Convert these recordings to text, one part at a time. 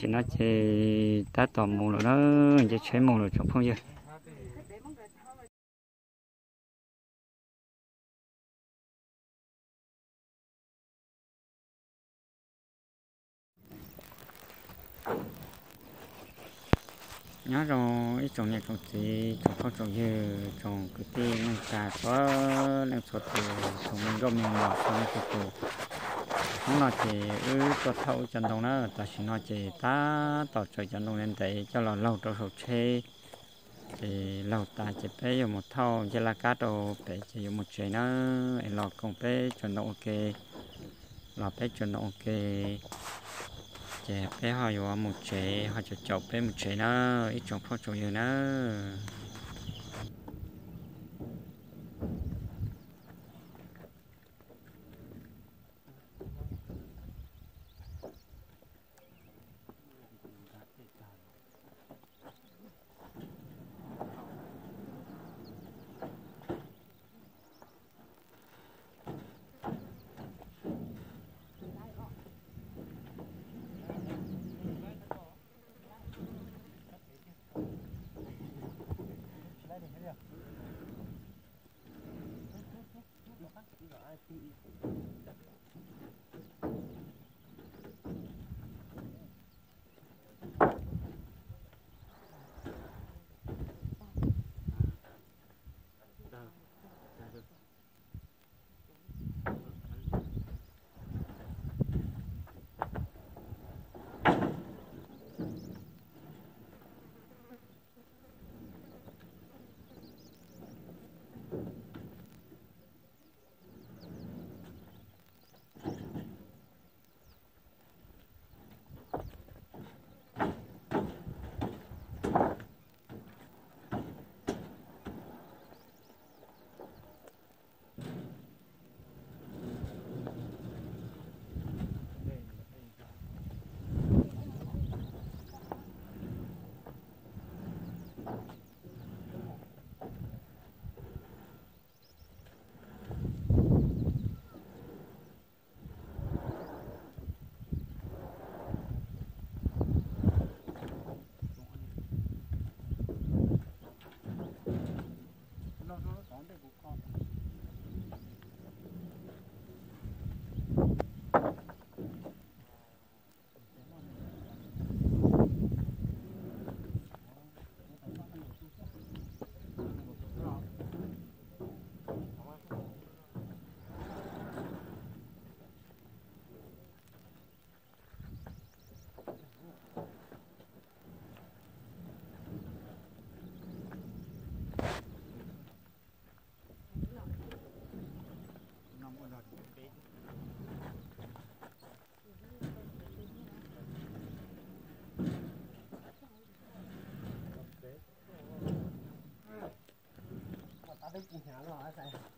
xin nó chỉ ta tỏ mù rồi nó chỉ chế mù rồi trong phong giờ nhớ rồi ít trồng nhà trồng gì trồng không trồng gì trồng cái tiền năng cà có năng sốt từ trồng mình gom mình ngọt trồng năng nó nói thì ư có thâu chân đông đó ta chỉ nói chỉ ta tỏ trời chân đông lên tại cho là lâu trâu sầu chê thì lâu ta chỉ bé dùng một thâu, chỉ là cá đồ bé chỉ dùng một chê nó lọt cùng bé chuẩn độ ok. Lọt bé chuẩn độ ok. Chỉ bé họ dùng một chê họ chỉ chọc bé một chê nó ít trồng phong trồng nhiều nó Mm-mm. 这几天了还在。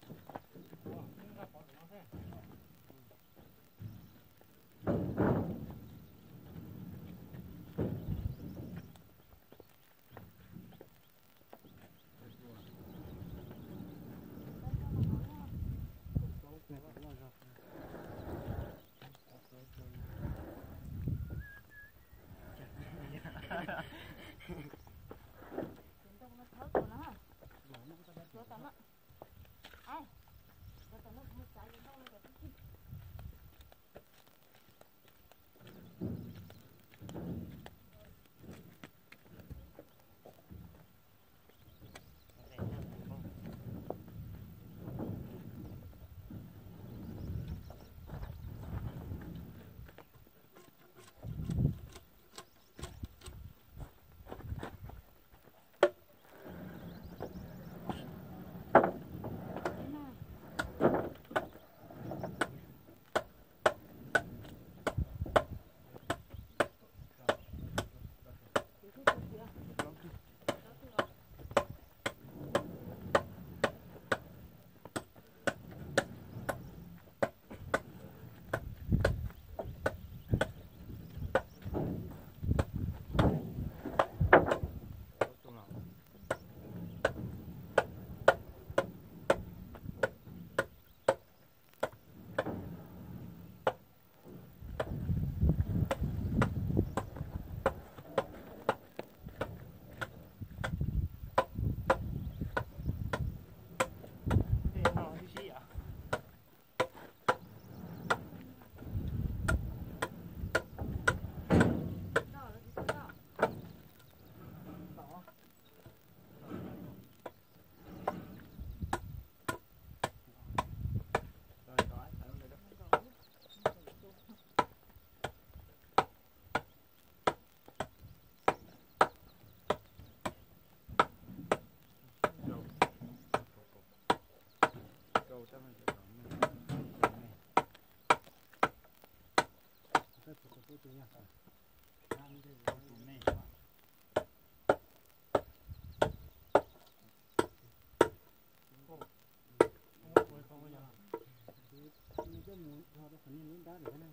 cái mũ nó có phần nên đá được cái này.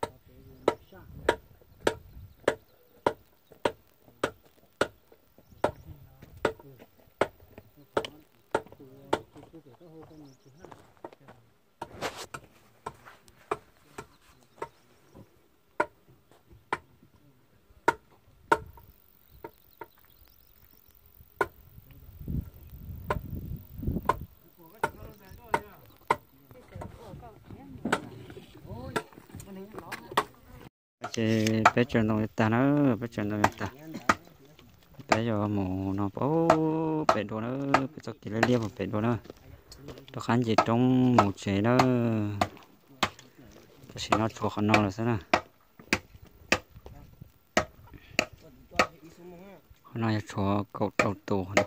Ok, mình sang. Chị bé chân đồng ta nó bé chân đồng ta. Bé giờ mù nó bố, bé đồ nó, bé cho kỳ lấy liêu bé đồ nó đó khán gì trong một chế nó chỉ nó thuộc nó là sao nào nó là chua cậu đầu tù nữa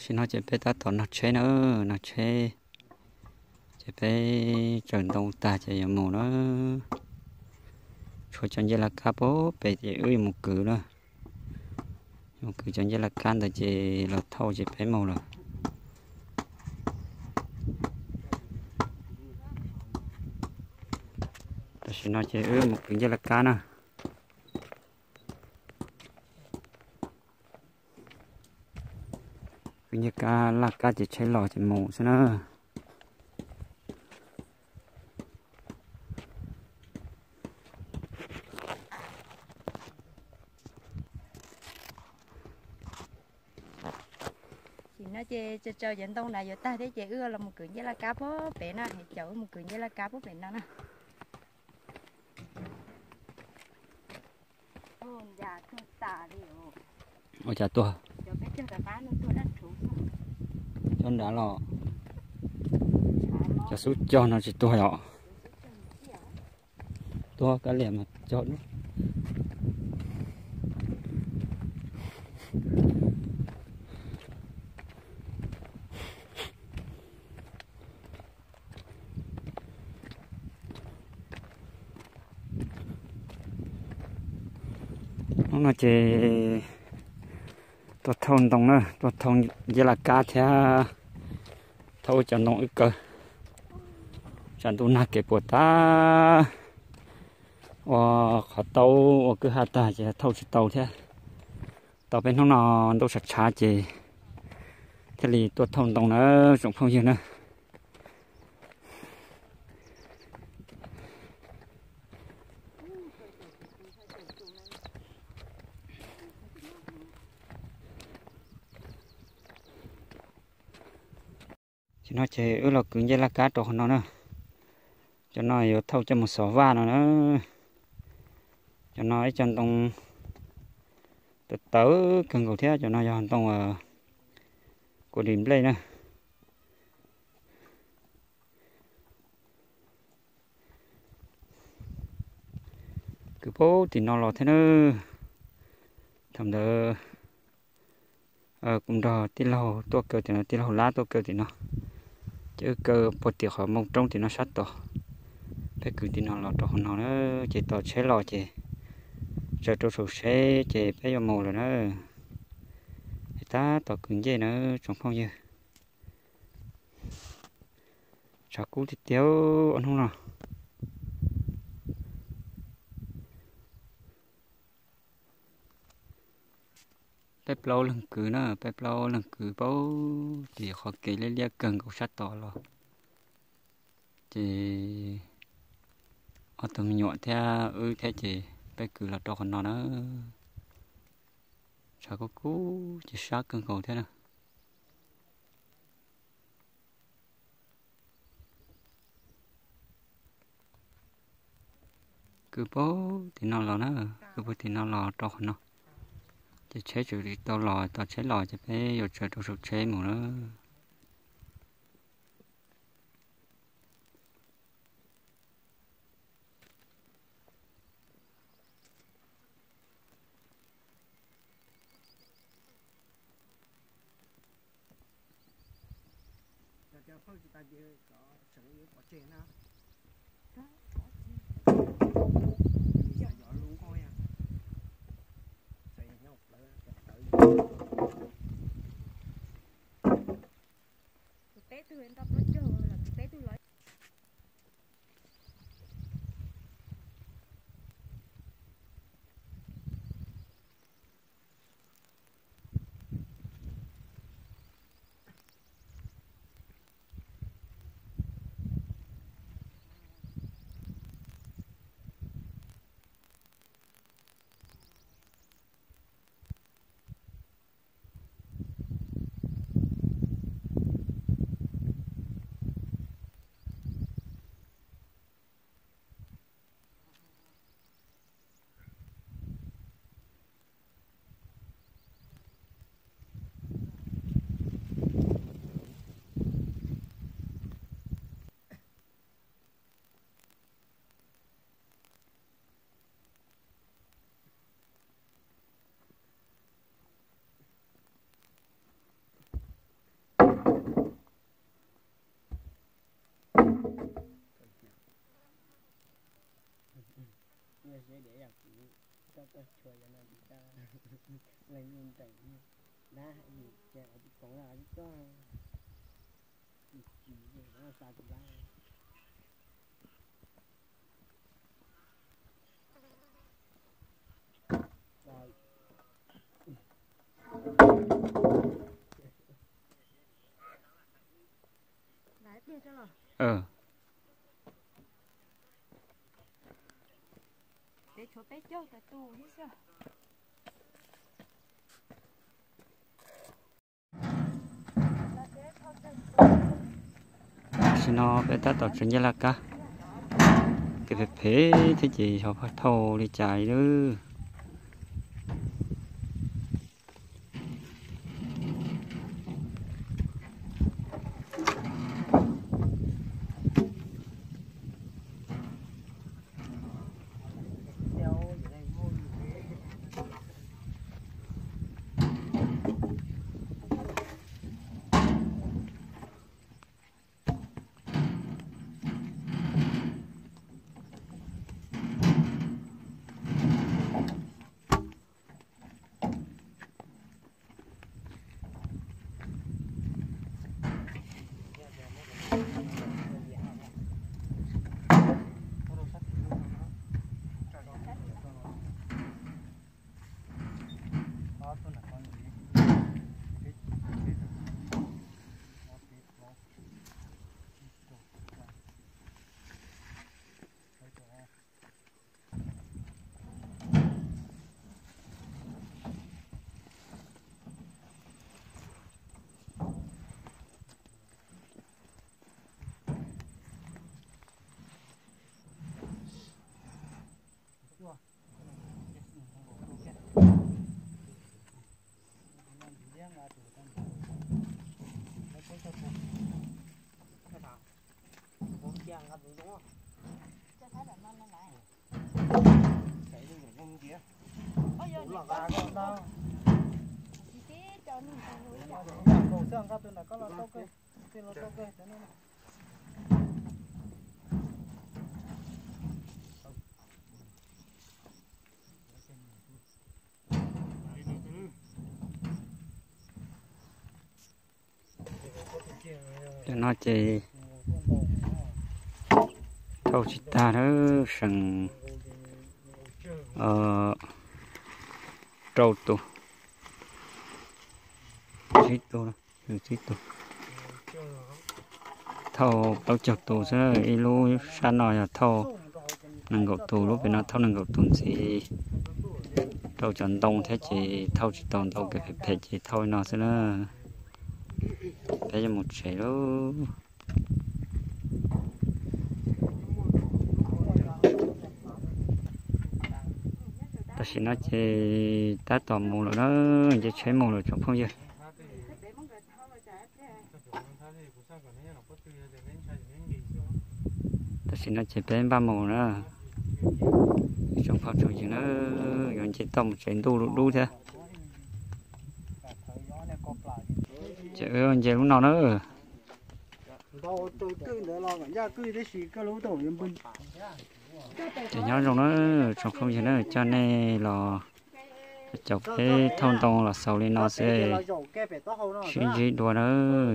xin nói chuyện bé ta tỏ nó chế nữa. Nó chế chế bé trần đông ta chế mù nó. Cho chân là cá bố về chế ơi một cử nữa, một cử chân là can thì chế là thâu chế bé mù rồi. Xin nói chế ơi một cử là can à cứ như cá là cá chỉ chơi lò chỉ mù xem nữa chị nói chê cho cho dẫn đông này giờ ta thấy chị ưa là một cưỡng với là cá bó bé nó thì chậu một cưỡng với là cá bó bé nó nè ôn già thương chân đá lò cho sút, cho nó chỉ tôi họ. To cá lẻ mà chọn. Nó chè tôi thôn đồng nữa tôi thôn như là cá theo thôi cho nó cơ. Chẳng tôi nát cái của ta. Và khó tàu cứ hạt ta chỉ thâu chỉ tàu thế. Tàu bên nó đâu sạch chả chỉ thế thì tôi thôn đồng nữa trong phong nhiêu nữa. Cho nó chế ứ là cứng như là cá trộn nó nữa cho nó yếu thâu cho một số va nó nữa. Cho nó ấy chân tông từ tớ cần cầu theo cho nó cho tông ở của điểm lên nữa cứ bố thì nó lọt thế nữa. Thầm đỡ ờ cũng đó tí lâu tôi kêu thì nó tí lâu lá tôi kêu thì nó chứ cơ bột tiểu họ mông trong thì nó sát tổ phải cứ thì nó lọt tổ nó nó, chỉ tổ chế lò chỉ giờ tôi sổ xé chỉ phải vào mồ rồi nó. Ta tổ cứng dây nữa trong phong như chả cú thì tiêu ăn không nào? Bếp lâu lần cứ nữa bếp lâu lần cứ bao thì họ kể lên lia cần cầu sát tỏ rồi thì ở tầm nhọ theo ư ừ, thế chị bếp cứ là cho con nó nó sao có cú chỉ sát cần cầu thế nào? Cứ bố thì nó lò nữa cứ bố thì nó lò cho nó con nó chỉ chế chủ đi tao lò tao chế lò cho bé rồi chờ tao sụt chế một nữa cho phơi chúng ta giờ có sử dụng có chuyện nào bé tôi hiện tập nó chờ là tụi bé tôi lấy người sẽ để gặp cho tôi chơi cho nó đi ta lấy nhìn tỉnh đá gì chả còn là đi cho chỉ chỉ nó sao cũng ra rồi Đấy đi cho rồi ờ Để chỗ bé hết sao xin nó bé ta tổ chức như là cả cái phế thế gì họ phải thâu đi chạy nữa nó nó lại Ôi giời, chị tí cho nó một núi chả để tàu chỉ ta nó sừng ờ trâu tu. Chỉ tu đó ừ, chỉ tu. Thầu, bao chọc tu sẽ ilu xa nòi là thầu nâng gậu tu lúc bên nó thâu nâng gậu tu thì thâu chọn đông thế chỉ thâu chỉ toàn thâu cái phải chỉ thôi nó sẽ nó bây cho một trẻ đó ta xin nó chỉ ta toàn mù rồi nó chỉ chế mù rồi trong phong gì ta xin nó chỉ bên ba mù nữa trong phong trong gì nó còn chỉ tông chỉ đu đu đu thế chỉ ơn chỉ lúc nào nữa? Đâu tôi cứ để lo cả dạ, cứ để xì cái lỗ tổ yên bình thì nhớ trong nó trong không gian nữa cho nên là chọc cái thông tông là sầu lên nó sẽ chuyên gì đùa nó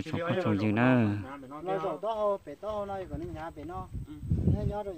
trong không trong gì nó còn nhà nhớ rồi